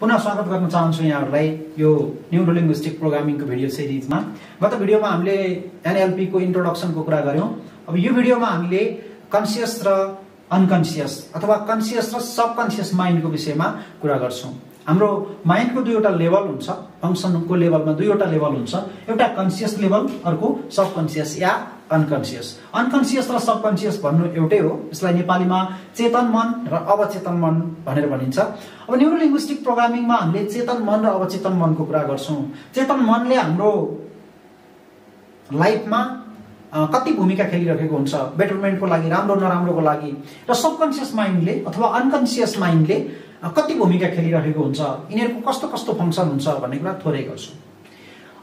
पुनः स्वागत गर्न चाहन्छु यहाँहरूलाई यो न्युरो लिङ्ग्विस्टिक प्रोग्रामिङको भिडियो सिरिजमा गत भिडियोमा हामीले एनएलपीको इन्ट्रोडक्सनको कुरा गऱ्यौँ। अब यो भिडियोमा हामीले कन्सियस र अनकन्सियस अथवा कन्सियस र सबकन्सियस माइन्डको विषयमा कुरा गर्छौँ। हाम्रो माइन्डको दुईवटा लेभल हुन्छ फङ्सनको लेभलमा दुईवटा लेभल हुन्छ। एउटा कन्सियस लेभल अर्को सबकन्सियस या अनकन्सियस अनकन्सियस र सबकन्सियस भन्नु एउटै हो। यसलाई नेपालीमा चेतन मन र अवचेतन मन भनेर भनिन्छ। अब न्युरो लिङ्ग्विस्टिक प्रोग्रामिङमा हामीले चेतन मन र अवचेतन मनको कुरा गर्छौँ। चेतन मनले हाम्रो लाइफमा कति भूमिका खेलिरहेको हुन्छ बेटरमेन्टको लागि राम्रो नराम्रोको लागि। र सबकन्सियस माइन्डले अथवा अनकन्सियस माइन्डले कति भूमिका खेलिरहेको हुन्छ यिनीहरूको कस्तो कस्तो फङ्सन हुन्छ भन्ने कुरा थोरै गर्छु।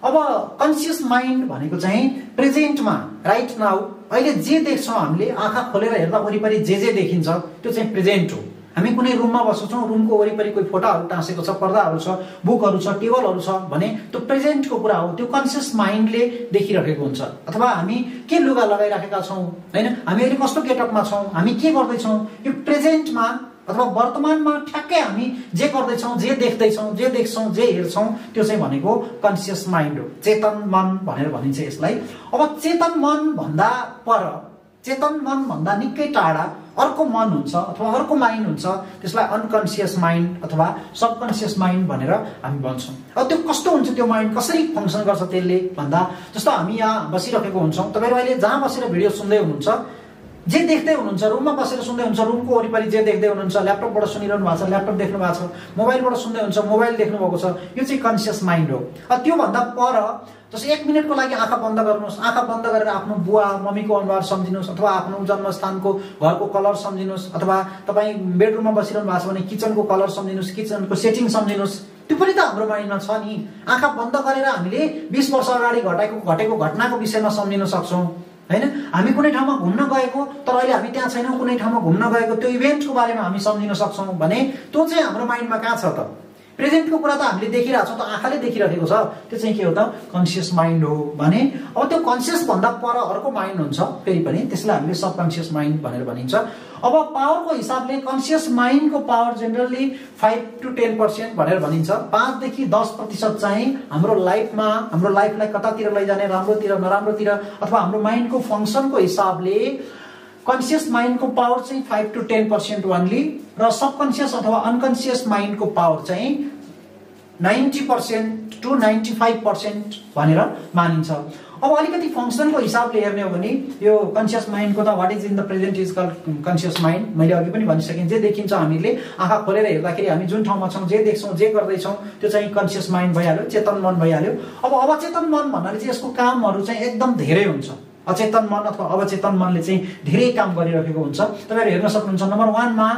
अब कन्सियस माइन्ड भनेको चाहिँ प्रेजेन्टमा राइट नाउ अहिले जे देख्छौँ हामीले आँखा खोलेर हेर्दा वरिपरि जे जे देखिन्छ त्यो चाहिँ प्रेजेन्ट हो। हामी कुनै रुममा बस्छौँ रुमको वरिपरि कोही फोटाहरू टाँसेको छ पर्दाहरू छ बुकहरू छ टेबलहरू छ भने त्यो प्रेजेन्टको कुरा हो त्यो कन्सियस माइन्डले देखिरहेको हुन्छ। अथवा हामी के लुगा लगाइराखेका छौँ होइन? हामी अहिले कस्तो गेटअपमा छौँ हामी के गर्दैछौँ यो प्रेजेन्टमा अथवा वर्तमानमा ठ्याक्कै हामी जे गर्दैछौँ जे देख्दैछौँ जे देख्छौँ जे हेर्छौँ त्यो चाहिँ भनेको कन्सियस माइन्ड हो। चेतन मन भनेर भनिन्छ यसलाई। अब चेतन मन भन्दा पर चेतन मन भन्दा निकै टाढा अर्को मन हुन्छ अथवा अर्को माइन्ड हुन्छ त्यसलाई अनकन्सियस माइन्ड अथवा सबकन्सियस माइन्ड भनेर हामी भन्छौँ। अब त्यो कस्तो हुन्छ त्यो माइन्ड कसरी फङ्सन गर्छ त्यसले भन्दा जस्तो हामी यहाँ बसिरहेको हुन्छौँ तपाईँहरू अहिले जहाँ बसेर भिडियो सुन्दै हुनुहुन्छ जे देख्दै हुनुहुन्छ रुममा बसेर सुन्दै हुन्छ रुमको वरिपरि जे देख्दै हुनुहुन्छ ल्यापटपबाट सुनिरहनु भएको छ ल्यापटप देख्नु भएको छ मोबाइलबाट सुन्दै हुन्छ मोबाइल देख्नुभएको छ यो चाहिँ कन्सियस माइन्ड हो। त्योभन्दा पर जस्तो एक मिनटको लागि आँखा बन्द गर्नुहोस् आँखा बन्द गरेर आफ्नो बुवा मम्मीको अनुहार सम्झिनुहोस् अथवा आफ्नो जन्मस्थानको घरको कलर सम्झिनुहोस् अथवा तपाईँ बेडरुममा बसिरहनु भएको छ भने किचनको कलर सम्झिनुहोस् किचनको सेटिङ सम्झिनुहोस्। त्यो पनि त हाम्रो माइन्डमा छ नि। आँखा बन्द गरेर हामीले बिस वर्ष अगाडि घटाएको घटेको घटनाको विषयमा सम्झिन सक्छौँ। होइन? हामी कुनै ठाउँमा घुम्न गएको तर अहिले हामी त्यहाँ छैनौँ कुनै ठाउँमा घुम्न गएको त्यो इभेन्टको बारेमा हामी सम्झिन सक्छौँ भने त्यो चाहिँ हाम्रो माइन्डमा कहाँ छ त? प्रेजेन्टको कुरा त हामीले देखिरहेको छौँ त आँखाले देखिरहेको छ। त्यो चाहिँ के हो त? कन्सियस माइन्ड हो भने अब त्यो कन्सियस भन्दा पर अर्को माइन्ड हुन्छ फेरि पनि त्यसलाई हामीले सबकन्सियस माइन्ड भनेर भनिन्छ। अब पावरको हिसाबले conscious माइन्डको power generally five to ten percent भनेर भनिन्छ। पाँचदेखि दस प्रतिशत चाहिँ हाम्रो लाइफमा हाम्रो लाइफलाई कतातिर लैजाने राम्रोतिर नराम्रोतिर अथवा हाम्रो माइन्डको फङ्सनको हिसाबले कन्सियस माइन्डको पावर चाहिँ फाइभ टु टेन पर्सेन्ट वानली र सबकन्सियस अथवा अनकन्सियस माइन्डको पावर चाहिँ ninety percent to ninety five percent भनेर मानिन्छ। अब अलिकति फङ्सनको हिसाबले हेर्ने हो भने यो कन्सियस माइन्डको त what is in the present is call conscious mind मैले अघि पनि भनिसकेँ जे देखिन्छ हामीले आँखा खोलेर हेर्दाखेरि हामी जुन ठाउँमा छौँ जे देख्छौँ जे गर्दैछौँ त्यो चाहिँ कन्सियस माइन्ड भइहाल्यो चेतन मन भइहाल्यो। अब अवचेतन मन भन्नाले चाहिँ यसको कामहरू चाहिँ एकदम धेरै हुन्छ। अचेतन मन अथवा अवचेतन मनले चाहिँ धेरै काम गरिरहेको हुन्छ। तपाईँहरू हेर्न सक्नुहुन्छ नम्बर वानमा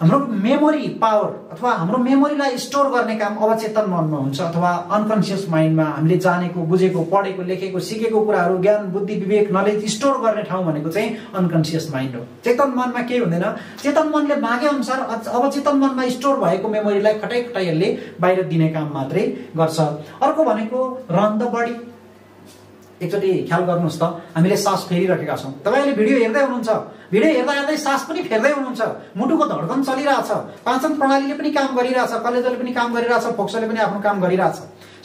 हाम्रो मेमोरी पावर अथवा हाम्रो मेमोरीलाई स्टोर गर्ने काम अवचेतन मनमा हुन्छ अथवा अनकन्सियस माइन्डमा हामीले जानेको बुझेको पढेको लेखेको सिकेको कुराहरू ज्ञान बुद्धि विवेक नलेज स्टोर गर्ने ठाउँ भनेको चाहिँ अनकन्सियस माइन्ड हो। चेतन मनमा केही हुँदैन। चेतन मनले मागे अनुसार अवचेतन मनमा स्टोर भएको मेमोरीलाई खटाइ खटाइहरूले बाहिर दिने काम मात्रै गर्छ। अर्को भनेको रन द बडी एकचोटि ख्याल गर्नुहोस् त। हामीले सास फेरिरहेका छौँ। तपाईँले भिडियो हेर्दै हुनुहुन्छ। भिडियो हेर्दा हेर्दै सास पनि फेर्दै हुनुहुन्छ। मुटुको धड्कन चलिरहेछ। पाचन प्रणालीले पनि काम गरिरहेछ कलेजोले पनि काम गरिरहेछ फोक्सोले पनि आफ्नो काम गरिरहेछ।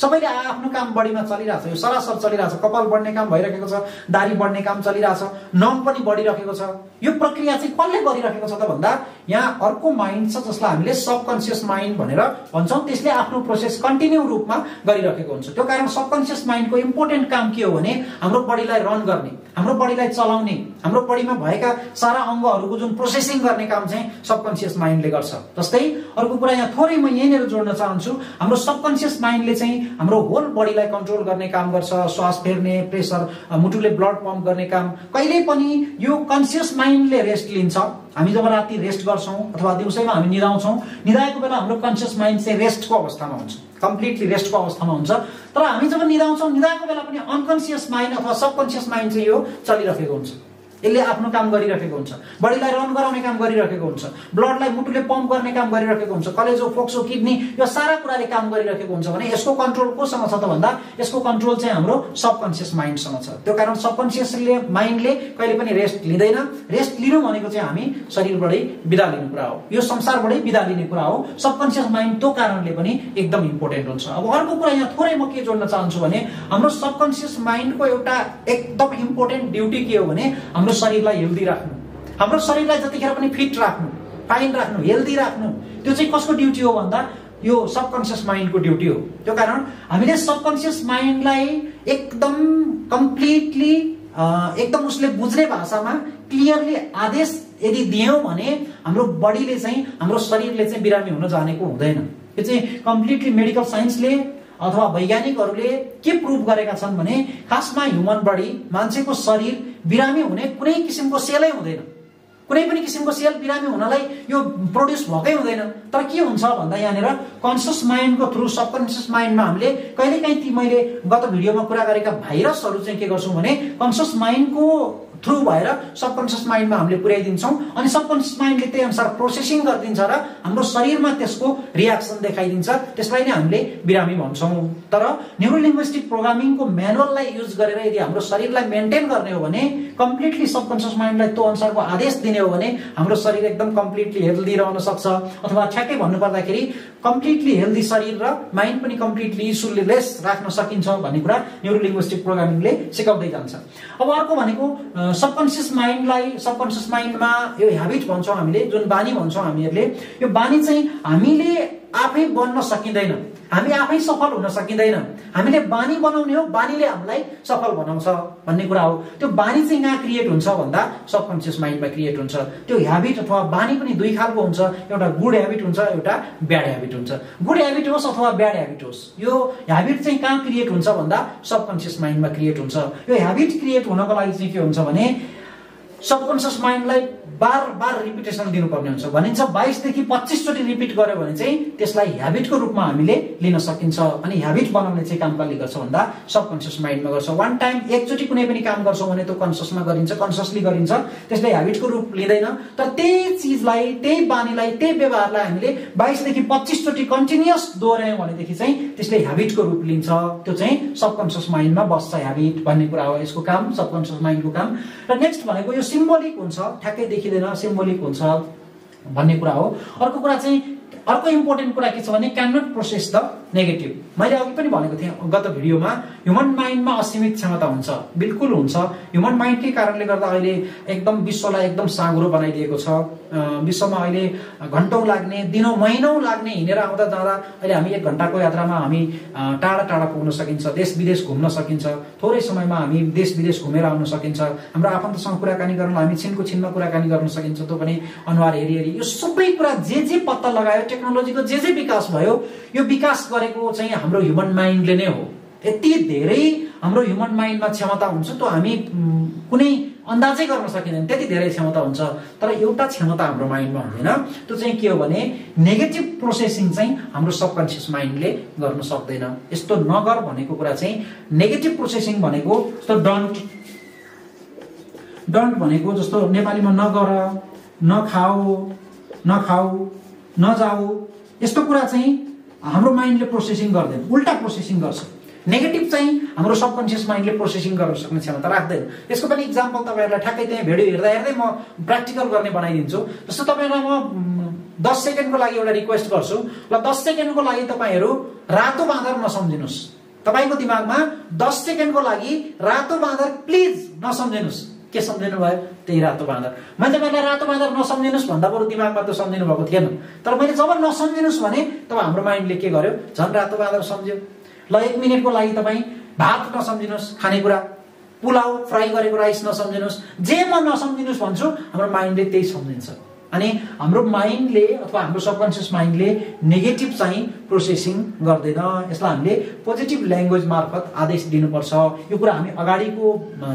सबैले आफ्नो काम बढीमा चलिरहेछ यो सरासर चलिरहेछ कपाल बढ्ने काम भइरहेको छ। दारी बढ्ने काम चलिरहेछ नम पनि बढिरहेको छ। यो प्रक्रिया चाहिँ कसले गरिरहेको छ त भन्दा यहाँ अर्को माइन्ड छ जसलाई हामीले सबकन्सियस माइन्ड भनेर भन्छौँ। त्यसले आफ्नो प्रोसेस कन्टिन्यू रूपमा गरिरहेको हुन्छ। त्यो कारण सबकन्सियस माइन्डको इम्पोर्टेन्ट काम के हो भने हाम्रो बडीलाई रन गर्ने हाम्रो बडीलाई चलाउने हाम्रो बडीमा भएका सारा अङ्गहरूको जुन प्रोसेसिङ गर्ने काम चाहिँ सबकन्सियस माइन्डले गर्छ। जस्तै अर्को कुरा यहाँ थोरै म यहीँनिर जोड्न चाहन्छु। हाम्रो सबकन्सियस माइन्डले चाहिँ हाम्रो होल बडीलाई कन्ट्रोल गर्ने काम गर्छ श्वास फेर्ने प्रेसर मुटुले ब्लड पम्प गर्ने काम। कहिले पनि यो कन्सियस माइन्डले रेस्ट लिन्छ। हामी जब राति रेस्ट गर्छौँ अथवा दिउँसैमा हामी निदाउँछौँ निदाएको बेला हाम्रो कन्सियस माइन्ड चाहिँ रेस्टको अवस्थामा हुन्छ। कम्प्लिटली रेस्टको अवस्थामा हुन्छ। तर हामी जब निदाउँछौँ निदाएको बेला पनि अनकन्सियस माइन्ड अथवा सबकन्सियस माइन्ड चाहिँ यो चलिरहेको हुन्छ। यसले आफ्नो काम गरिरहेको हुन्छ। बडीलाई रन गराउने काम गरिरहेको हुन्छ। ब्लडलाई मुटुले पम्प गर्ने काम गरिरहेको हुन्छ। कलेजो फोक्सो किडनी यो सारा कुराले काम गरिरहेको हुन्छ भने यसको कन्ट्रोल कोसँग छ त भन्दा यसको कन्ट्रोल चाहिँ हाम्रो सबकन्सियस माइन्डसँग छ। त्यो कारण सबकन्सियसले माइन्डले कहिले पनि रेस्ट लिँदैन। रेस्ट लिनु भनेको चाहिँ हामी शरीरबाटै बिदा लिने कुरा हो। यो संसारबाटै बिदा लिने कुरा हो। सबकन्सियस माइन्ड त्यो कारणले पनि एकदम इम्पोर्टेन्ट हुन्छ। अब अर्को कुरा यहाँ थोरै म के जोड्न चाहन्छु भने हाम्रो सबकन्सियस माइन्डको एउटा एकदम इम्पोर्टेन्ट ड्युटी के हो भने हाम्रो शरीरलाई हेल्दी राख्नु। हाम्रो शरीरलाई जतिखेर पनि फिट राख्नु फाइन राख्नु हेल्दी राख्नु त्यो चाहिँ कसको ड्युटी हो भन्दा यो सबकन्सियस माइन्डको ड्युटी हो। त्यो कारण हामीले सबकन्सियस माइन्डलाई एकदम कम्प्लिटली एकदम उसले बुझ्ने भाषामा क्लियरली आदेश यदि दियौँ भने हाम्रो बडीले चाहिँ हाम्रो शरीरले चाहिँ बिरामी हुन जानेको हुँदैन। यो चाहिँ कम्प्लिटली मेडिकल साइन्सले अथवा वैज्ञानिकहरूले के प्रुभ गरेका छन् भने खासमा ह्युमन बडी मान्छेको शरीर बिरामी हुने कुनै किसिमको सेलै हुँदैन। कुनै पनि किसिमको सेल बिरामी हुनलाई यो प्रड्युस भएकै हुँदैन। तर के हुन्छ भन्दा यहाँनिर कन्सियस माइन्डको थ्रु सबकन्सियस माइन्डमा हामीले कहिलेकाहीँ ती मैले गत भिडियोमा कुरा गरेका भाइरसहरू चाहिँ के गर्छौँ भने कन्सियस माइन्डको थ्रु भएर सबकन्सियस माइन्डमा हामीले पुर्याइदिन्छौँ। अनि सबकन्सियस माइन्डले त्यही अनुसार प्रोसेसिङ गरिदिन्छ र हाम्रो शरीरमा त्यसको रियाक्सन देखाइदिन्छ। त्यसलाई नै हामीले बिरामी भन्छौँ। तर न्युरोलिङ्ग्विस्टिक प्रोग्रामिङको म्यानुअललाई युज गरेर यदि हाम्रो शरीरलाई मेन्टेन गर्ने हो भने कम्प्लिटली सबकन्सियस माइन्डलाई त्यो अनुसारको आदेश दिने हो भने हाम्रो शरीर एकदम कम्प्लिटली हेल्दी रहन सक्छ। अथवा ठ्याक्कै भन्नुपर्दाखेरि कम्प्लिटली हेल्दी शरीर र माइन्ड पनि कम्प्लिटली इस्युलेस राख्न सकिन्छ भन्ने कुरा न्युरोलिङ्ग्विस्टिक प्रोग्रामिङले सिकाउँदै जान्छ। अब अर्को भनेको सबकन्सियस माइन्डलाई सबकन्सियस माइन्डमा यो ह्याबिट भन्छौँ हामीले जुन बानी भन्छौँ हामीहरूले यो बानी चाहिँ हामीले आफै बन्न सकिँदैन। हामी आफै सफल हुन सकिँदैन। हामीले बानी बनाउने हो बानीले हामीलाई सफल बनाउँछ भन्ने कुरा हो। त्यो बानी चाहिँ कहाँ क्रिएट हुन्छ भन्दा सबकन्सियस माइन्डमा क्रिएट हुन्छ। त्यो ह्याबिट अथवा बानी पनि दुई खालको हुन्छ। एउटा गुड ह्याबिट हुन्छ एउटा ब्याड ह्याबिट हुन्छ। गुड ह्याबिट होस् अथवा ब्याड ह्याबिट होस् यो ह्याबिट चाहिँ कहाँ क्रिएट हुन्छ भन्दा सबकन्सियस माइन्डमा क्रिएट हुन्छ। यो ह्याबिट क्रिएट हुनको लागि चाहिँ के हुन्छ भने सबकन्सियस माइन्डलाई बार बार रिपिटेसन दिनुपर्ने हुन्छ। भनिन्छ बाइसदेखि पच्चिसचोटि रिपिट गर्यो भने चाहिँ त्यसलाई ह्याबिटको रूपमा हामीले लिन सकिन्छ। अनि ह्याबिट बनाउने चाहिँ काम कसले गर्छ भन्दा सबकन्सियस माइन्डमा गर्छ। वान टाइम एकचोटि कुनै पनि काम गर्छौँ भने त्यो कन्सियसमा गरिन्छ कन्सियसली गरिन्छ। त्यसले ह्याबिटको रूप लिँदैन। तर त्यही चिजलाई त्यही बानीलाई त्यही व्यवहारलाई हामीले बाइसदेखि पच्चिसचोटि कन्टिन्युस दोहोऱ्यायौँ भनेदेखि चाहिँ त्यसले ह्याबिटको रूप लिन्छ। त्यो चाहिँ सबकन्सियस माइन्डमा बस्छ ह्याबिट भन्ने कुरा हो यसको काम सबकन्सियस माइन्डको काम। र नेक्स्ट भनेको यो सिम्बोलिक हुन्छ ठ्याक्कै देखिँदैन सिम्बोलिक हुन्छ भन्ने कुरा हो। अर्को कुरा चाहिँ अर्को इम्पोर्टेन्ट कुरा के छ भने can not process the negative मैले अघि पनि भनेको थिएँ गत भिडियोमा ह्युमन माइन्डमा असीमित क्षमता हुन्छ। बिल्कुल हुन्छ। ह्युमन माइन्डकै कारणले गर्दा अहिले एकदम विश्वलाई एकदम साँगुरो बनाइदिएको छ? विश्वमा अहिले घन्टौँ लाग्ने दिनौँ महिनौँ लाग्ने हिँडेर आउँदा जाँदा अहिले हामी एक घन्टाको यात्रामा हामी टाढा टाढा पुग्न सकिन्छ देश विदेश घुम्न सकिन्छ। थोरै समयमा हामी देश विदेश घुमेर आउन सकिन्छ। हाम्रो आफन्तसँग कुराकानी गर्न हामी छिनको छिनमा कुराकानी गर्न सकिन्छ। त्यो पनि अनुहार हेरी हेरी यो सबै कुरा जे जे पत्ता लगायो टेक्नोलोजीको जे जे विकास भयो यो विकास गरेको चाहिँ हाम्रो ह्युमन माइन्डले नै हो। यति धेरै हाम्रो ह्युमन माइन्डमा क्षमता हुन्छ त्यो हामी कुनै अन्दाजै गर्न सकिँदैन। त्यति धेरै क्षमता हुन्छ तर एउटा क्षमता हाम्रो माइन्डमा हुँदैन। त्यो चाहिँ के हो भने नेगेटिभ प्रोसेसिङ चाहिँ हाम्रो सबकन्सियस माइन्डले गर्न सक्दैन। यस्तो नगर भनेको कुरा चाहिँ नेगेटिभ प्रोसेसिङ भनेको जस्तो डन्ट डन्ट भनेको जस्तो नेपालीमा नगर नखाऊ नखाऊ नजाऊ यस्तो कुरा चाहिँ हाम्रो माइन्डले प्रोसेसिङ गर्दैन उल्टा प्रोसेसिङ गर्छ। नेगेटिभ चाहिँ हाम्रो सबकन्सियस माइन्डले प्रोसेसिङ गर्न सक्ने क्षमता राख्दैन। यसको पनि इक्जाम्पल तपाईँहरूलाई ठ्याक्कै त्यहाँ भिडियो हेर्दा हेर्दै म प्र्याक्टिकल गर्ने बनाइदिन्छु। जस्तो तपाईँलाई म दस सेकेन्डको लागि एउटा रिक्वेस्ट गर्छु ल दस सेकेन्डको लागि तपाईँहरू रातो बाँदर नसम्झिनुहोस्। तपाईँको दिमागमा दस सेकेन्डको लागि रातो बाँदर प्लिज नसम्झिनुहोस्। के सम्झिनु भयो? त्यही रातो बाँदर। मैले तपाईँलाई रातो बाँदर नसम्झिनुहोस् भन्दा बरु दिमागमा त सम्झिनु भएको थिएन। तर मैले जब नसम्झिनुहोस् भने तब हाम्रो माइन्डले के गर्यो? झन् रातो बाँदर सम्झ्यो। ल एक मिनटको लागि तपाईँ भात नसम्झिनुहोस् खानेकुरा। पुलाउ फ्राई गरेको राइस नसम्झिनुहोस्। जे म नसम्झिनुहोस् भन्छु हाम्रो माइन्डले त्यही सम्झिन्छ। अनि हाम्रो माइन्डले अथवा हाम्रो सबकन्सियस माइन्डले नेगेटिभ चाहिँ प्रोसेसिङ गर्दैन। यसलाई हामीले पोजिटिभ ल्याङ्ग्वेज मार्फत आदेश दिनुपर्छ। यो कुरा हामी अगाडिको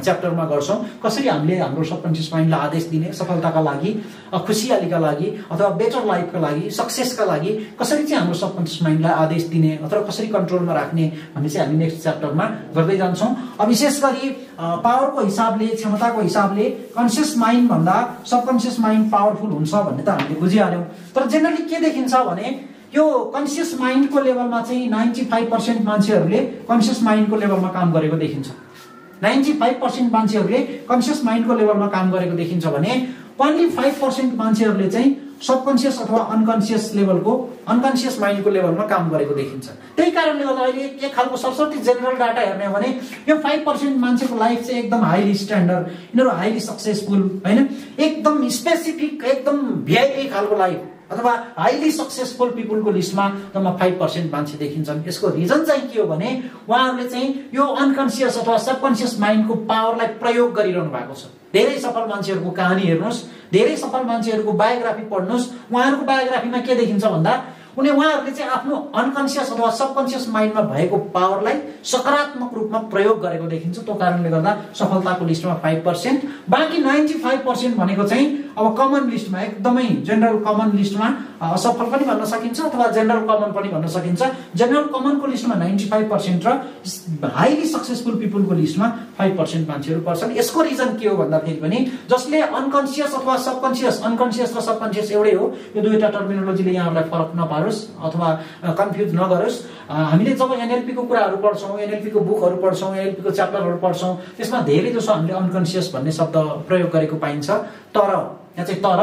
च्याप्टरमा गर्छौँ। कसरी हामीले हाम्रो सबकन्सियस माइन्डलाई आदेश दिने सफलताका लागि खुसियालीका लागि अथवा बेटर लाइफका लागि सक्सेसका लागि कसरी चाहिँ हाम्रो सबकन्सियस माइन्डलाई आदेश दिने अथवा कसरी कन्ट्रोलमा राख्ने भन्ने चाहिँ हामी नेक्स्ट च्याप्टरमा गर्दै जान्छौँ। विशेष गरी पावरको हिसाबले क्षमताको हिसाबले कन्सियस माइन्ड भन्दा सबकन्सियस माइन्ड पावरफुल हुन्छ भन्ने त हामीले बुझिहाल्यौँ। तर जेनरली के देखिन्छ भने यो कन्सियस माइन्डको लेभलमा चाहिँ नाइन्टी फाइभ पर्सेन्ट मान्छेहरूले कन्सियस माइन्डको लेभलमा काम गरेको देखिन्छ। नाइन्टी फाइभ पर्सेन्ट मान्छेहरूले कन्सियस माइन्डको लेभलमा काम गरेको देखिन्छ भने ओन्ली फाइभ पर्सेन्ट मान्छेहरूले चाहिँ सबकन्सियस अथवा अनकन्सियस लेभलको अनकन्सियस माइन्डको लेभलमा काम गरेको देखिन्छ। त्यही कारणले गर्दा अहिले एक खालको सरस्वती जेनरल डाटा हेर्ने हो भने यो फाइभ पर्सेन्ट मान्छेको लाइफ चाहिँ एकदम हाइली स्ट्यान्डर्ड यिनीहरू हाइली सक्सेसफुल होइन? एकदम स्पेसिफिक एकदम भिआइपी खालको लाइफ अथवा हाइली सक्सेसफुल पिपुलको लिस्टमा जम्मा फाइभ पर्सेन्ट मान्छे देखिन्छन्। यसको रिजन चाहिँ के हो भने उहाँहरूले चाहिँ यो अनकन्सियस अथवा सबकन्सियस माइन्डको पावरलाई प्रयोग गरिरहनु भएको छ। धेरै सफल मान्छेहरूको कहानी हेर्नुहोस् धेरै सफल मान्छेहरूको बायोग्राफी पढ्नुहोस् उहाँहरूको बायोग्राफीमा के देखिन्छ भन्दा उनी उहाँहरूले चाहिँ आफ्नो अनकन्सियस अथवा सबकन्सियस माइन्डमा भएको पावरलाई सकारात्मक रूपमा प्रयोग गरेको देखिन्छ। त्यो कारणले गर्दा सफलताको लिस्टमा फाइभ पर्सेन्ट बाँकी नाइन्टी फाइभ पर्सेन्ट भनेको चाहिँ अब कमन लिस्टमा एकदमै जेनरल कमन लिस्टमा असफल पनि भन्न सकिन्छ अथवा जेनरल कमन पनि भन्न सकिन्छ। जेनरल कमनको लिस्टमा नाइन्टी फाइभ पर्सेन्ट र हाइली सक्सेसफुल पिपुलको लिस्टमा फाइभ पर्सेन्ट मान्छेहरू पर्छन्। यसको रिजन के हो भन्दाखेरि पनि जसले अनकन्सियस अथवा सबकन्सियस अनकन्सियस र सबकन्सियस एउटै हो यो दुईवटा टर्मिनोलोजीले यहाँहरूलाई फरक नपारोस् अथवा कन्फ्युज नगरोस्। हामीले जब एनएलपीको कुराहरू पढ्छौँ एनएलपीको बुकहरू पढ्छौँ एनएलपीको च्याप्टरहरू पढ्छौँ त्यसमा धेरै जसो हामीले अनकन्सियस भन्ने शब्द प्रयोग गरेको पाइन्छ। तर यहाँ चाहिँ तर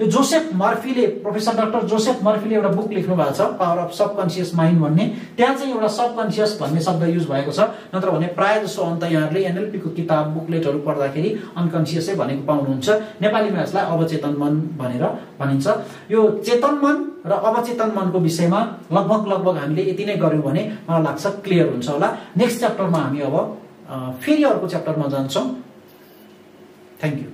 यो जोसेफ मर्फीले प्रोफेसर डाक्टर जोसेफ मर्फीले एउटा बुक लेख्नु भएको छ पावर अफ सबकन्सियस माइन्ड भन्ने। त्यहाँ चाहिँ एउटा सबकन्सियस भन्ने शब्द युज भएको छ। नत्र भने प्रायः जसो अन्त यहाँहरूले एनएलपीको किताब बुकलेटहरू पढ्दाखेरि अनकन्सियसै भनेको पाउनुहुन्छ। नेपालीमा यसलाई अवचेतन मन भनेर भनिन्छ। यो चेतन मन र अवचेतन मनको विषयमा लगभग लगभग हामीले यति नै गऱ्यौँ भने मलाई लाग्छ क्लियर हुन्छ होला। नेक्स्ट च्याप्टरमा हामी अब फेरि अर्को च्याप्टरमा जान्छौँ। Thank you